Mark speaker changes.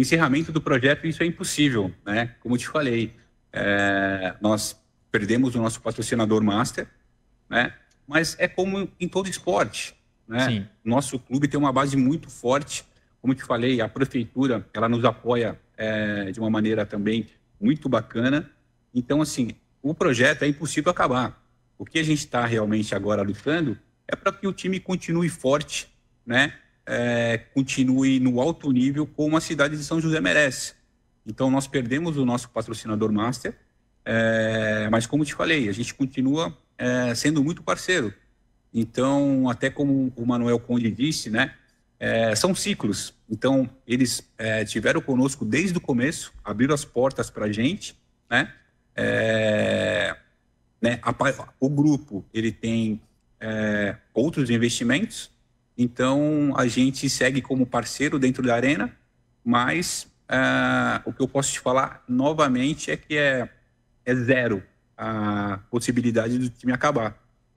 Speaker 1: o encerramento do projeto, isso é impossível, né? Como te falei, é, nós perdemos o nosso patrocinador master, né? Mas é como em todo esporte, né? Sim. Nosso clube tem uma base muito forte, como te falei, a prefeitura, ela nos apoia é, de uma maneira também muito bacana. Então, assim, o projeto é impossível acabar. O que a gente está realmente agora lutando é para que o time continue forte, né? É, continue no alto nível como a cidade de São José merece. Então, nós perdemos o nosso patrocinador master, é, mas como te falei, a gente continua é, sendo muito parceiro. Então, até como o Manuel Conde disse, né, é, são ciclos. Então, eles é, tiveram conosco desde o começo, abriram as portas para a gente, né? É, né a, o grupo ele tem outros investimentos, então, a gente segue como parceiro dentro da arena, mas uh, o que eu posso te falar novamente é que é, é zero a possibilidade do time acabar.